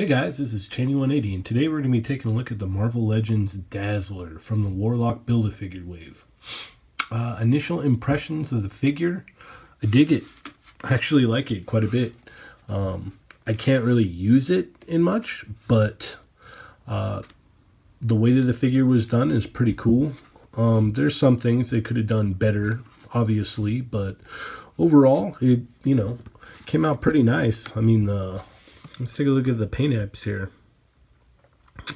Hey guys, this is Chaney180 and today we're going to be taking a look at the Marvel Legends Dazzler from the Warlock Build-A-Figure wave. Uh, initial impressions of the figure, I dig it. I actually like it quite a bit. Um, I can't really use it in much, but uh, the way that the figure was done is pretty cool. Um, there's some things they could have done better, obviously, but overall, it, you know, came out pretty nice. I mean, the Let's take a look at the paint apps here.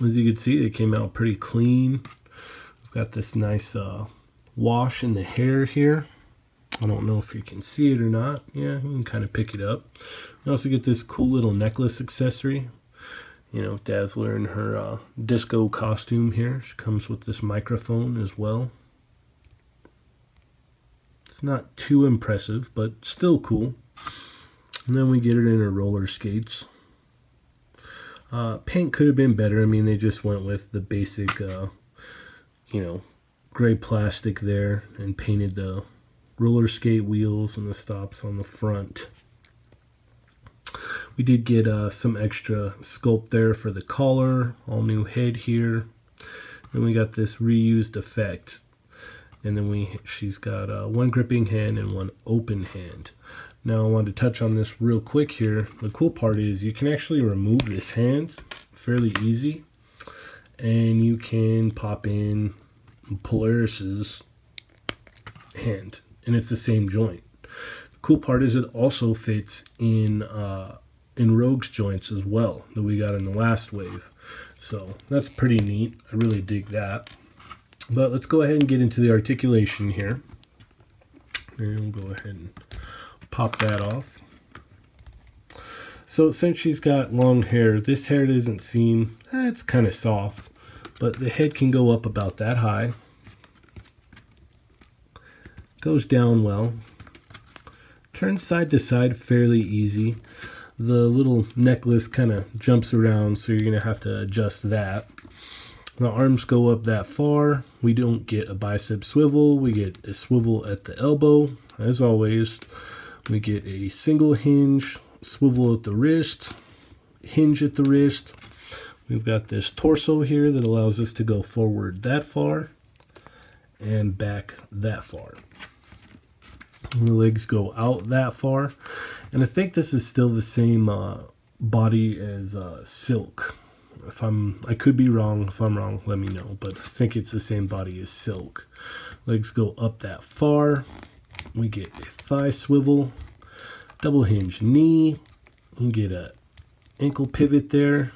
As you can see, they came out pretty clean. We've got this nice uh, wash in the hair here. I don't know if you can see it or not. Yeah, you can kind of pick it up. We also get this cool little necklace accessory. You know, Dazzler in her uh, disco costume here. She comes with this microphone as well. It's not too impressive, but still cool. And then we get it in her roller skates. Uh, paint could have been better. I mean, they just went with the basic, uh, you know, gray plastic there and painted the roller skate wheels and the stops on the front. We did get uh, some extra sculpt there for the collar, all new head here. Then we got this reused effect. And then we she's got uh, one gripping hand and one open hand. Now I want to touch on this real quick here. The cool part is you can actually remove this hand fairly easy and you can pop in Polaris's hand and it's the same joint. The cool part is it also fits in uh, in Rogue's joints as well that we got in the last wave. So that's pretty neat. I really dig that. But let's go ahead and get into the articulation here. And we'll go ahead and pop that off. So since she's got long hair, this hair doesn't seem, eh, it's kind of soft, but the head can go up about that high. Goes down well. Turns side to side fairly easy. The little necklace kind of jumps around, so you're going to have to adjust that. The arms go up that far. We don't get a bicep swivel. We get a swivel at the elbow, as always. We get a single hinge, swivel at the wrist, hinge at the wrist. We've got this torso here that allows us to go forward that far and back that far. The legs go out that far. And I think this is still the same uh, body as uh, Silk. If I'm, I could be wrong. If I'm wrong, let me know. But I think it's the same body as Silk. Legs go up that far we get a thigh swivel, double hinge knee, you get a ankle pivot there,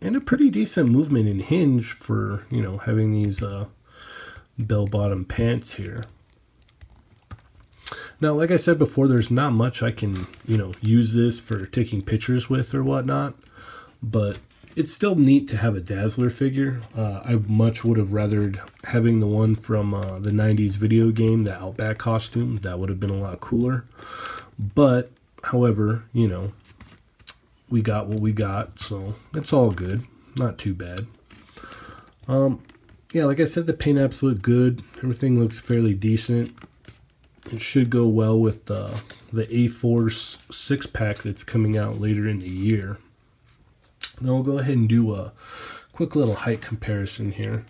and a pretty decent movement in hinge for, you know, having these uh, bell-bottom pants here. Now, like I said before, there's not much I can, you know, use this for taking pictures with or whatnot, but it's still neat to have a Dazzler figure. Uh, I much would have rathered having the one from uh, the 90s video game, the Outback costume. That would have been a lot cooler. But, however, you know, we got what we got, so it's all good. Not too bad. Um, yeah, like I said, the paint apps look good. Everything looks fairly decent. It should go well with uh, the A-Force six-pack that's coming out later in the year. Now we'll go ahead and do a quick little height comparison here.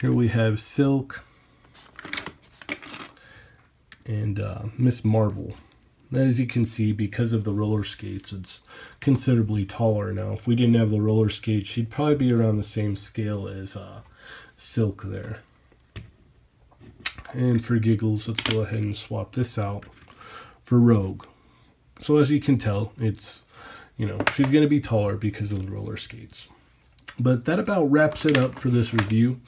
Here we have Silk and uh, Miss Marvel. Then as you can see, because of the roller skates, it's considerably taller now. If we didn't have the roller skates, she'd probably be around the same scale as uh, Silk there. And for giggles, let's go ahead and swap this out for Rogue. So as you can tell, it's you know, she's going to be taller because of the roller skates. But that about wraps it up for this review.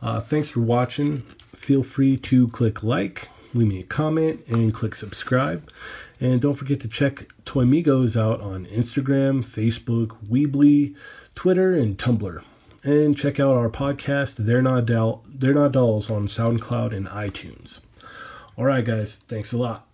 Uh, thanks for watching. Feel free to click like, leave me a comment, and click subscribe. And don't forget to check Toy Migos out on Instagram, Facebook, Weebly, Twitter, and Tumblr. And check out our podcast, They're Not, Doll- They're Not Dolls, on SoundCloud and iTunes. All right, guys. Thanks a lot.